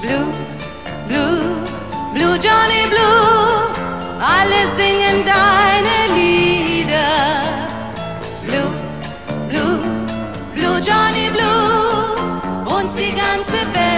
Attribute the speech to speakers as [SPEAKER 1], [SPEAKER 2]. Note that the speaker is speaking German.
[SPEAKER 1] Blue, Blue, Blue Johnny Blue, alle singen deine Lieder. Blue, Blue, Blue Johnny Blue, und die ganze Welt.